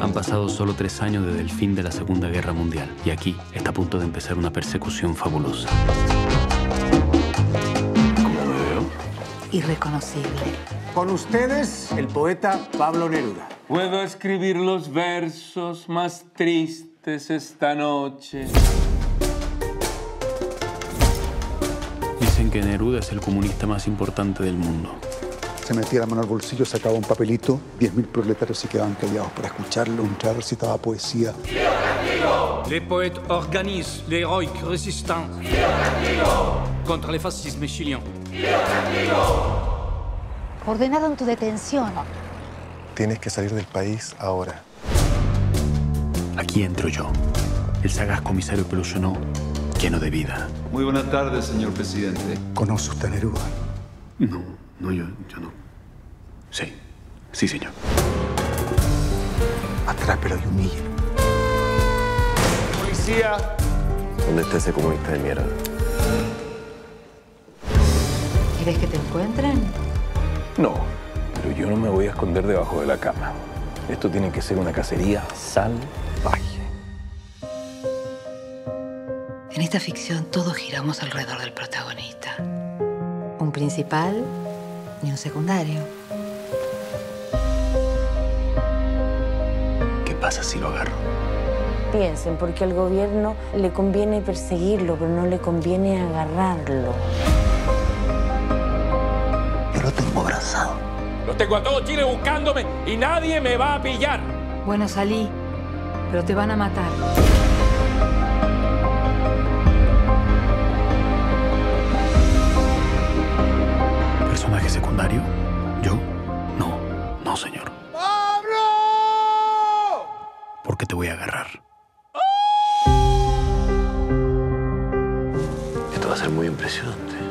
Han pasado solo tres años desde el fin de la Segunda Guerra Mundial y aquí está a punto de empezar una persecución fabulosa. ¿Cómo me veo? Irreconocible. Con ustedes, el poeta Pablo Neruda. Puedo escribir los versos más tristes esta noche. Dicen que Neruda es el comunista más importante del mundo. Se metía la mano al bolsillo, sacaba un papelito, 10.000 proletarios se quedaban callados para escucharlo, entrar, recitaba poesía. Les poètes organisent l'héroïque résistance contre le fascisme chilien. Ordenaron tu detención. Tienes que salir del país ahora. Aquí entro yo, el sagaz comisario Pelusionó, lleno de vida. Muy buenas tardes, señor presidente. ¿Conoce usted a Neruda? No, no, yo, yo no. Sí, sí, señor. Atrápelo y humíllelo. Policía. ¿Dónde está ese comunista de mierda? ¿Quieres que te encuentren? No, pero yo no me voy a esconder debajo de la cama. Esto tiene que ser una cacería salvaje. En esta ficción todos giramos alrededor del protagonista. Un principal y un secundario. ¿Qué pasa si lo agarro? Piensen, porque al gobierno le conviene perseguirlo, pero no le conviene agarrarlo. Yo lo tengo abrazado. Los tengo a todo Chile buscándome y nadie me va a pillar. Bueno, salí, pero te van a matar. Secundario? ¿Yo? No, no, señor. ¡Pablo! Porque te voy a agarrar. Esto va a ser muy impresionante.